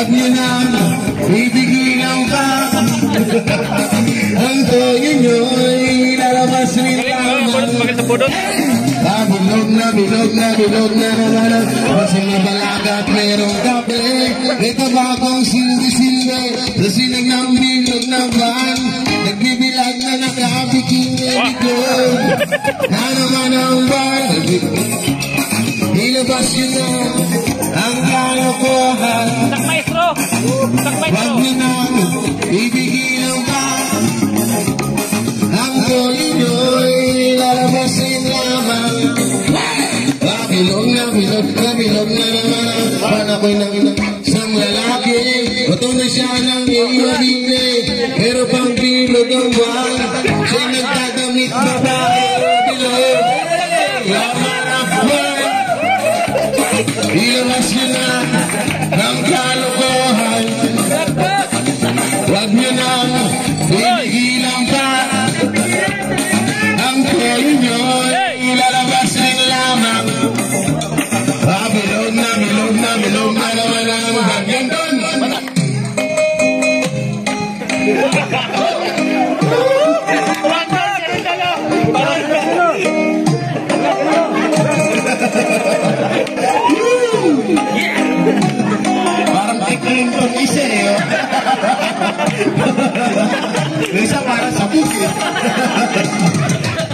Huwag niyo na ibigilan pa Ang toyo nyo ilalabas rin lamang Bakit sa pudot? Ah, bilog na, bilog na, na naman Kasi mabalagat merong kape Ito ba akong silbi-silbi bilog ng van Nagbibilag na nakabiking likod Na naman ang van Ilabas yun na ang. Tak Huwag niyo na ibigin ang pa Ang tuloy nyo'y lalabasin lamang Ah, Bilog na, naman lalaki Ito na siya ng iibigay Pero pang bilog ang buwan babae Bilog Laman ang buwan Ilabas niyo na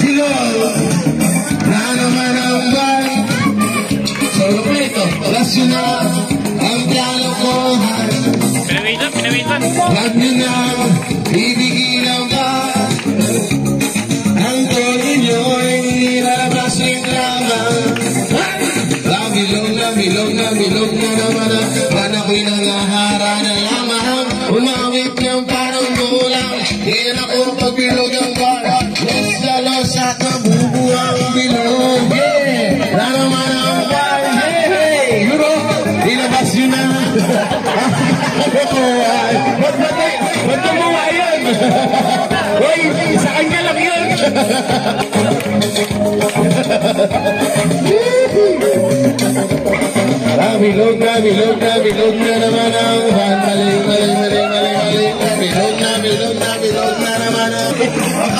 Digo, mano, mano, Sorbeto, la ciudad, amplia lo cojar. Ba't na mga yan? Hoy, saan ka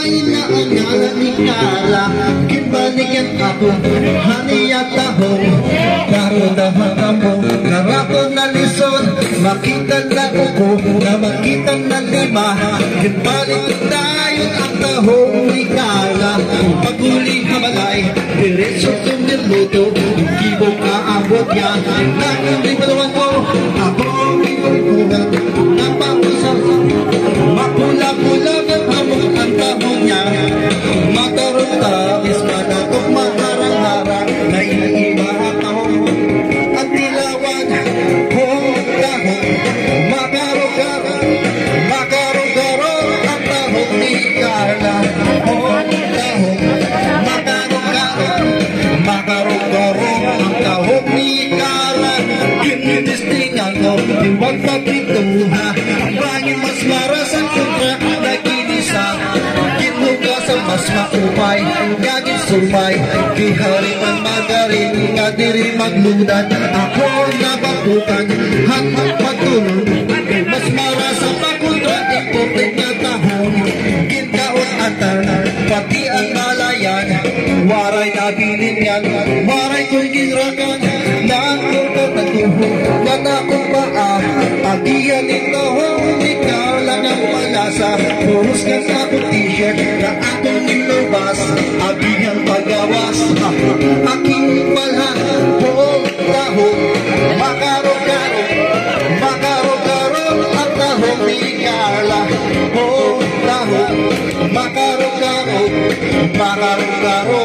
babae na ang ngalan Kala Kibaligyan ako, hani at tahong Karo na ako, narako na lisod Makita na uko, na makita na lima Kibalik tayo ang tahong Kala Paguling hamalay, diretso tumiluto Kibong aabot yan, nakabing palawan ko Ako ang mas maupay Gagin sumay Kihari man magarin Nga diri magludan Ako nabakutan Hanggang pagtulong Mas marasan pa kontra Imported nga tahon. Ginkaon atan Pati ang malayan. Waray nabilin yan Waray ko'y ginrakan Lahat ko katatuho Yan akong paa. Agiyan ito Ikaw lang ang malasa. Puros ka sa akong Na akong nilabas Agiyan pagawas Aking pala Buong taho Makaro-karo Makaro-karo Ang tahong ni Carla Buong taho Makaro-karo Makaro-karo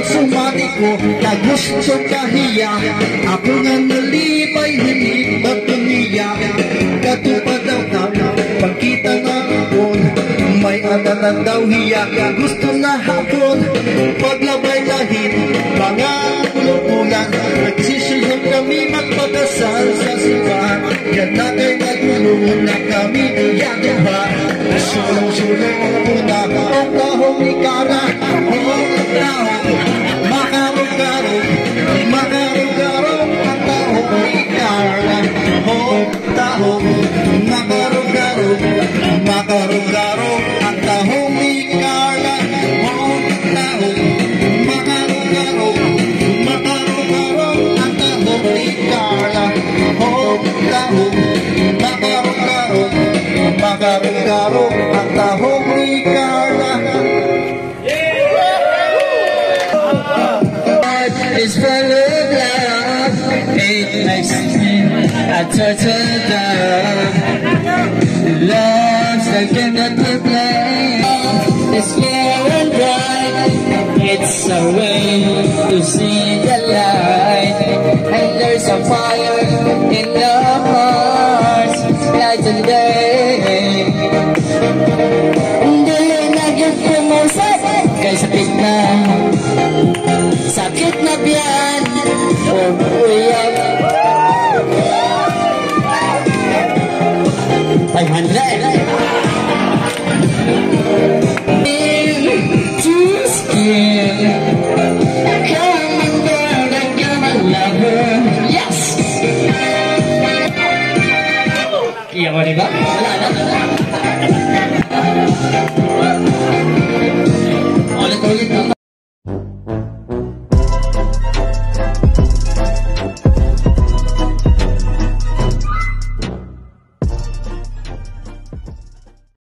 Pag sumati ko na gusto kahiya Ako nga nalibay hilip at tumiya Katupad daw na pagkita nga hapon May ananan daw hiya. Gusto na hapon Paglabay lahin Mga kulukulan Nagsisilong kami magpagkasal sa simbahan Yan na kay nagulungan na kami Yaduha Sulong-sulong po na Ang tahong ni Kara Ang tahong Makarong-karong dove. Love's like another play. It's clear and bright. It's a way to see the light. And there's a fire in the my name.